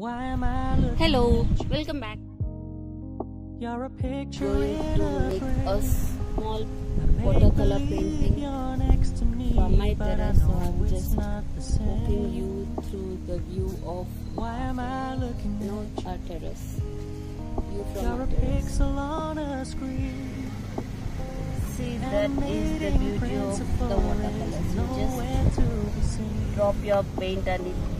Hello, you? welcome back. You're a picture Going in to a make a small watercolor painting you're next to me, from my terrace. So I'm just not the walking same. you through the view of Why am I looking not you? our terrace. View from You're a terrace. pixel on a screen. See, that is the beauty of the watercolors. You to just drop your paint and it